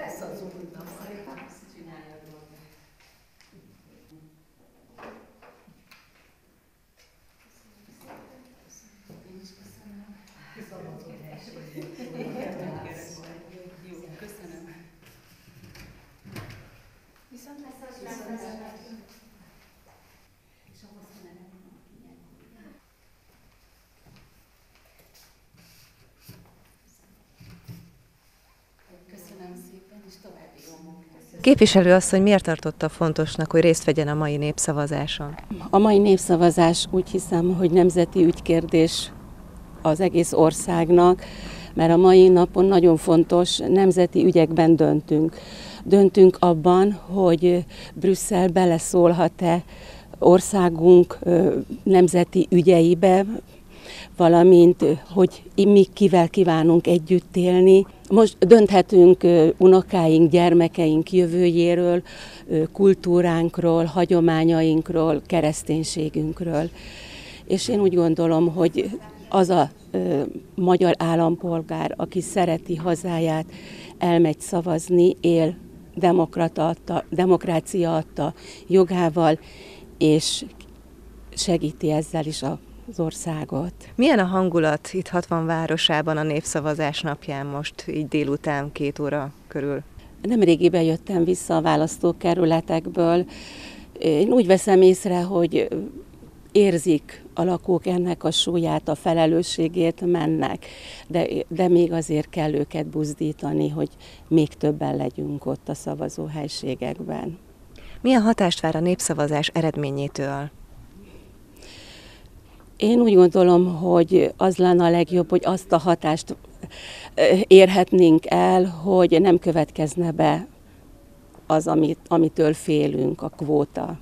Köszönöm szépen. Csinálja a dolgát. Én is köszönöm. Szabadon Jó, köszönöm. Viszont lesz És ahhoz kellene Képviselő asszony miért tartotta fontosnak, hogy részt vegyen a mai népszavazáson? A mai népszavazás úgy hiszem, hogy nemzeti ügykérdés az egész országnak, mert a mai napon nagyon fontos nemzeti ügyekben döntünk. Döntünk abban, hogy Brüsszel beleszólhat-e országunk nemzeti ügyeibe, valamint hogy mi kivel kívánunk együtt élni. Most dönthetünk unokáink, gyermekeink jövőjéről, kultúránkról, hagyományainkról, kereszténységünkről. És én úgy gondolom, hogy az a ö, magyar állampolgár, aki szereti hazáját, elmegy szavazni, él demokrata adta, demokrácia adta jogával, és segíti ezzel is az országot. Milyen a hangulat itt 60 városában a népszavazás napján most, így délután két óra körül? Nemrégiben jöttem vissza a választókerületekből. Én úgy veszem észre, hogy érzik a lakók ennek a súlyát, a felelősségét, mennek, de, de még azért kell őket buzdítani, hogy még többen legyünk ott a szavazóhelységekben. Milyen hatást vár a népszavazás eredményétől? Én úgy gondolom, hogy az lenne a legjobb, hogy azt a hatást érhetnénk el, hogy nem következne be az, amit, amitől félünk, a kvóta